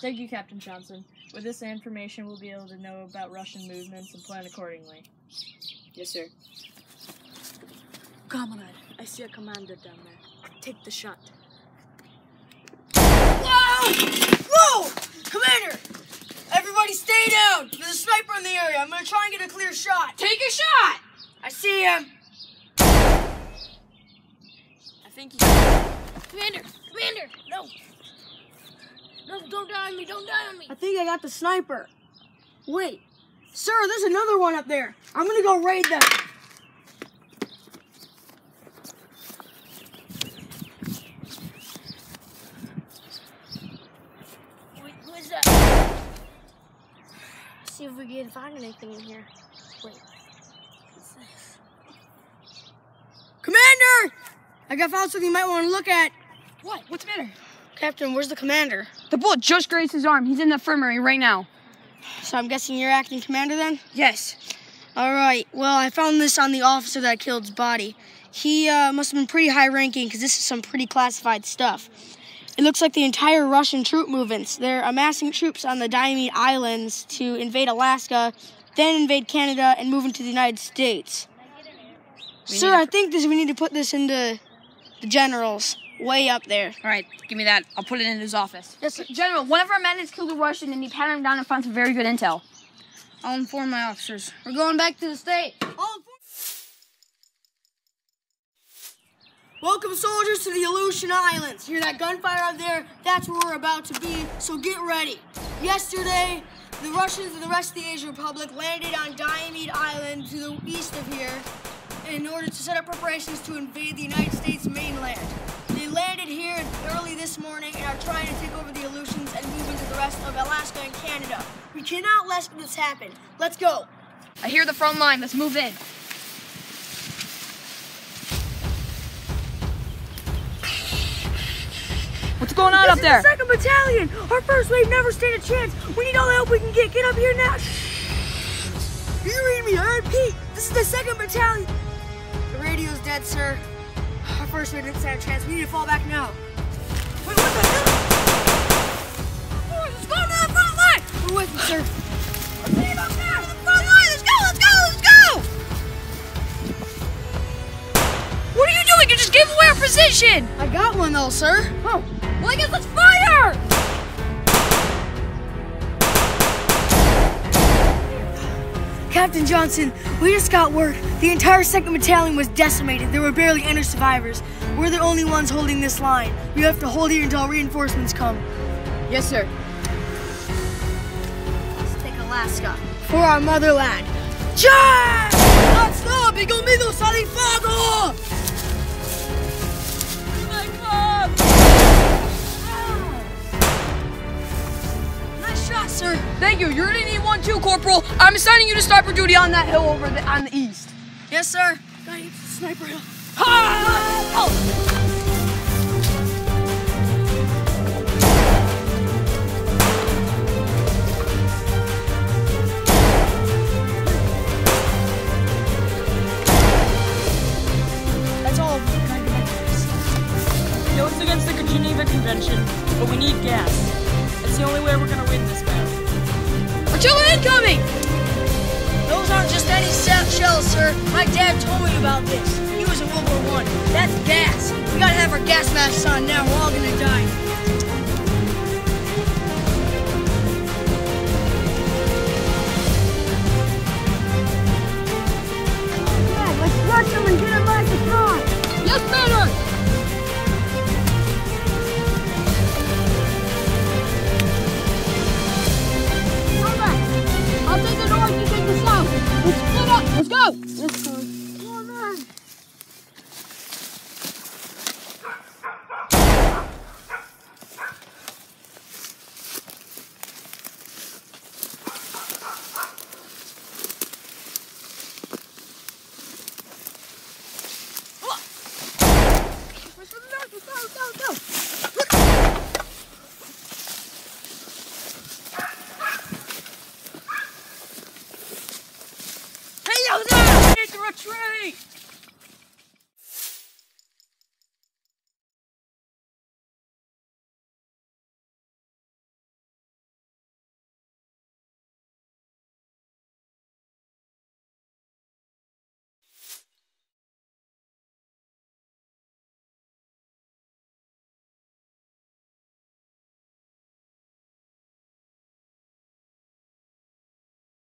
Thank you, Captain Johnson. With this information, we'll be able to know about Russian movements and plan accordingly. Yes, sir. Comrade, I see a commander down there. Take the shot. Whoa! Whoa! Commander! Everybody stay down! There's a sniper in the area. I'm gonna try and get a clear shot. Take a shot! I see him. I think he. Commander! Commander! No! No, don't die on me! Don't die on me! I think I got the sniper. Wait. Sir, there's another one up there. I'm gonna go raid them. Wait, who is that? See if we can find anything in here. Wait. What's this? Commander! I got found something you might want to look at. What? What's the matter? Captain, where's the commander? The bullet just grazed his arm. He's in the infirmary right now. So I'm guessing you're acting commander then? Yes. All right. Well, I found this on the officer that killed's body. He uh, must have been pretty high ranking because this is some pretty classified stuff. It looks like the entire Russian troop movements. They're amassing troops on the Diomede Islands to invade Alaska, then invade Canada, and move into the United States. Sir, I think this we need to put this into the generals way up there. All right, give me that. I'll put it in his office. Yes, sir. General, one of our men has killed a Russian and he patted him down and found some very good intel. I'll inform my officers. We're going back to the state. Welcome, soldiers, to the Aleutian Islands. Hear that gunfire out there? That's where we're about to be, so get ready. Yesterday, the Russians and the rest of the Asian Republic landed on Diomede Island to the east of here in order to set up preparations to invade the United States mainland. They landed here early this morning and are trying to take over the Aleutians and move into the rest of Alaska and Canada. We cannot let this happen. Let's go. I hear the front line. Let's move in. What's going on up there? This is the second battalion. Our first wave never stand a chance. We need all the help we can get. Get up here now. You read me? I repeat. This is the second battalion. The radio's dead, sir. First wave didn't stand a chance. We need to fall back now. Wait, what the hell? Let's go to the front line. We're with you, sir. Let's leave up there. To the front line. Let's go. Let's go. Let's go. What are you doing? You just gave away our position. I got one though, sir. Oh, well, I guess let's fire. Captain Johnson, we just got word. The entire second battalion was decimated. There were barely any survivors. We're the only ones holding this line. We have to hold here until reinforcements come. Yes, sir. Let's take Alaska. For our motherland. Charge! Hasta, amigo mío, salifado! Oh ah! Nice shot, sir. Thank you. You're gonna need one too, Corporal. I'm assigning you to sniper duty on that hill over the, on the east. Yes, sir. Gotta get to the sniper hill. Ha! Oh. That's all of them. Gotta get back to this. No, it's against the Geneva Convention, but we need gas. It's the only way we're gonna win this battle. Incoming! Those aren't just any shells, sir. My dad told me about this. He was in World War One. That's gas. We gotta have our gas masks on now. We're all gonna die. Let's up. Let's go. Let's go. Come retreat!